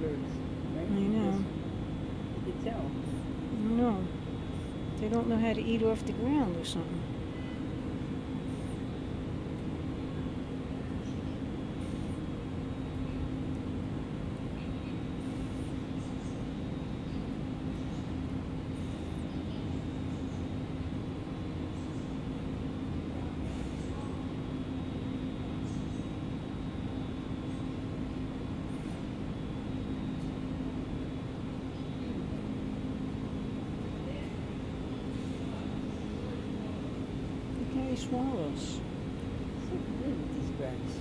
birds, right? I know. You could tell. No. They don't know how to eat off the ground or something. Swallows. So good with these grass.